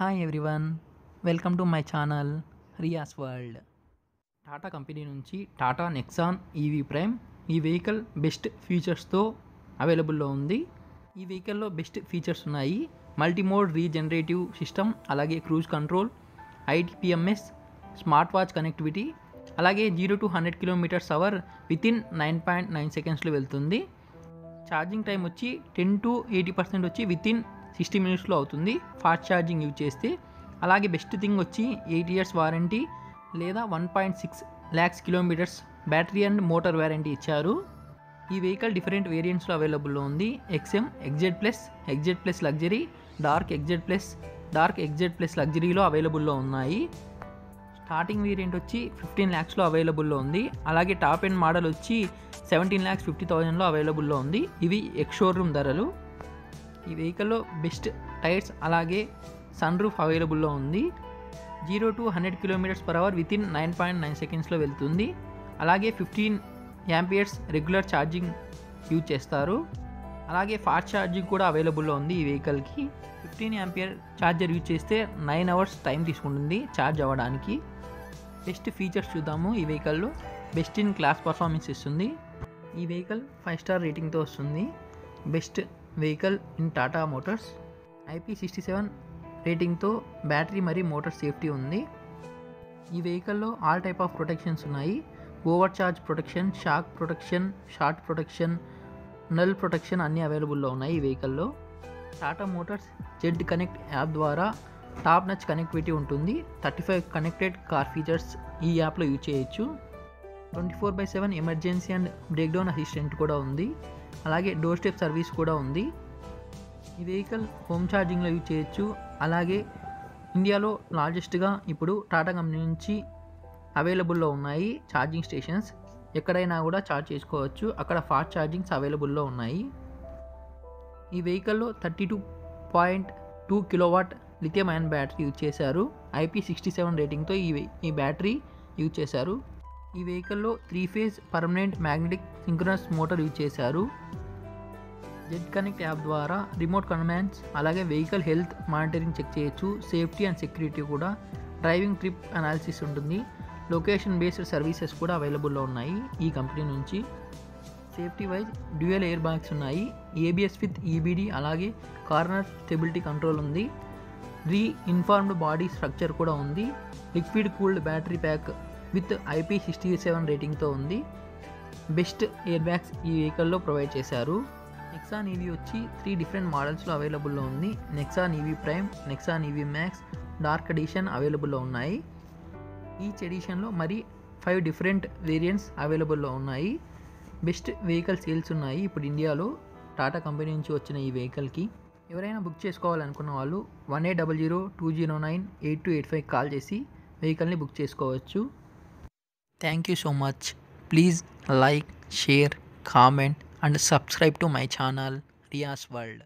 Hi everyone welcome to my channel Riya's world Tata company నుంచి Tata Nexon EV prime ఈ vehicle best ఫీచర్స్తో అవైలబుల్లో ఉంది. ఈ వెహికల్లో బెస్ట్ ఫీచర్స్ ఉన్నాయి. మల్టీమోడ్ రీజనరేటివ్ సిస్టమ్ అలాగే cruise control ITPMS smart watch connectivity అలాగే zero to hundred kilometres hour within nine point nine సెకండ్స్లో వెళ్తుంది. ఛార్జింగ్ టైం వచ్చి టెన్ టు ఎయిటీ పర్సెంట్ వచ్చి విత్ ఇన్ సిక్స్టీ మినిట్స్లో అవుతుంది. ఫాస్ట్ ఛార్జింగ్ యూజ్ చేస్తే. అలాగే బెస్ట్ థింగ్ వచ్చి ఎయిట్ ఇయర్స్ వారంటీ లేదా one point six lakhs kilometres battery and motor warranty ఇచ్చారు. ఈ వెహికల్ డిఫరెంట్ వేరియంట్స్లో అవైలబుల్లో ఉంది. XM XZ plus XZ plus luxury dark XZ plus dark XZ plus లగ్జరీలో అవైలబుల్లో ఉన్నాయి. స్టార్టింగ్ వేరియంట్ వచ్చి ఫిఫ్టీన్ ల్యాక్స్లో అవైలబుల్లో ఉంది. అలాగే టాప్ ఎండ్ మోడల్ వచ్చి సెవెంటీన్ ల్యాక్స్ ఫిఫ్టీ థౌజండ్లో అవైలబుల్లో ఉంది. ఇవి ఎక్స్ షోరూమ్ ధరలు. ఈ వెహికల్లో బెస్ట్ టైర్స్ అలాగే సన్ రూఫ్ అవైలబుల్లో ఉంది. Zero to hundred kilometres per hour within nine point nine సెకండ్స్లో వెళ్తుంది. అలాగే fifteen amperes regular charging use చేస్తారు. అలాగే ఫాస్ట్ ఛార్జింగ్ కూడా అవైలబుల్లో ఉంది ఈ వెహికల్కి. ఫిఫ్టీన్ యాంపియర్ ఛార్జర్ యూజ్ చేస్తే నైన్ అవర్స్ టైం తీసుకుంటుంది ఛార్జ్ అవ్వడానికి. బెస్ట్ ఫీచర్స్ చూద్దాము ఈ వెహికల్లో. బెస్ట్ ఇన్ క్లాస్ పర్ఫార్మెన్స్ ఇస్తుంది ఈ వెహికల్ ఫైవ్ స్టార్ రేటింగ్తో వస్తుంది. Best vehicle in Tata Motors IP sixty seven రేటింగ్తో battery మరియు మోటార్ సేఫ్టీ ఉంది. ఈ వెహికల్లో ఆల్ టైప్ ఆఫ్ ప్రొటెక్షన్స్ ఉన్నాయి. Over charge protection shock protection short protection null protection అన్నీ అవైలబుల్లో ఉన్నాయి ఈ వెహికల్లో Tata Motors Z connect app ద్వారా టాప్ నచ్ కనెక్టివిటీ ఉంటుంది. Thirty five connected car features ఈ యాప్లో యూజ్ చేయొచ్చు. Twenty four by seven emergency and breakdown assistant కూడా ఉంది. అలాగే డోర్ స్టెప్ సర్వీస్ కూడా ఉంది. ఈ వెహికల్ హోమ్ ఛార్జింగ్లో యూజ్ చేయొచ్చు. అలాగే ఇండియాలో లార్జెస్ట్గా ఇప్పుడు టాటా కంపెనీ నుంచి అవైలబుల్లో ఉన్నాయి ఛార్జింగ్ స్టేషన్స్. ఎక్కడైనా కూడా ఛార్జ్ చేసుకోవచ్చు. అక్కడ ఫాస్ట్ ఛార్జింగ్స్ అవైలబుల్లో ఉన్నాయి. ఈ వెహికల్లో thirty two point two kilowatt lithium ion battery use చేశారు. ఐపీ సిక్స్టీ సెవెన్ రేటింగ్తో ఈ ఈ బ్యాటరీ యూజ్ చేశారు. ఈ వెహికల్లో three phase permanent magnetic synchronous motor use చేశారు. జెడ్ కనెక్ట్ యాప్ ద్వారా రిమోట్ కమాండ్స్ అలాగే వెహికల్ హెల్త్ మానిటరింగ్ చెక్ చేయొచ్చు. సేఫ్టీ అండ్ సెక్యూరిటీ కూడా. డ్రైవింగ్ ట్రిప్ అనాలిసిస్ ఉంటుంది. లొకేషన్ బేస్డ్ సర్వీసెస్ కూడా అవైలబుల్లో ఉన్నాయి ఈ కంపెనీ నుంచి. Safety wise dual air bags ఉన్నాయి. ఏబిఎస్ విత్ ఈబీడీ అలాగే కార్నర్ స్టెబిలిటీ కంట్రోల్ ఉంది. రీ ఇన్ఫార్మ్డ్ బాడీ స్ట్రక్చర్ కూడా ఉంది. Liquid cooled battery pack with IP sixty seven రేటింగ్తో ఉంది. బెస్ట్ ఎయిర్ బ్యాగ్స్ ఈ వెహికల్లో ప్రొవైడ్ చేశారు. నెక్సాన్ ఈవీ వచ్చి త్రీ డిఫరెంట్ మోడల్స్లో అవైలబుల్లో ఉంది. Nexon EV prime Nexon EV max dark edition అవైలబుల్లో ఉన్నాయి. ఈచ్ ఎడిషన్లో మరి ఫైవ్ డిఫరెంట్ వేరియంట్స్ అవైలబుల్లో ఉన్నాయి. బెస్ట్ వెహికల్ సేల్స్ ఉన్నాయి ఇప్పుడు ఇండియాలో. టాటా కంపెనీ నుంచి వచ్చిన ఈ వెహికల్కి. ఎవరైనా బుక్ చేసుకోవాలనుకున్న వాళ్ళు one eight double zero two zero nine eight two eight five call చేసి వెహికల్ని బుక్ చేసుకోవచ్చు. Thank you so much. Please like, share, comment and subscribe to my channel Ria's World.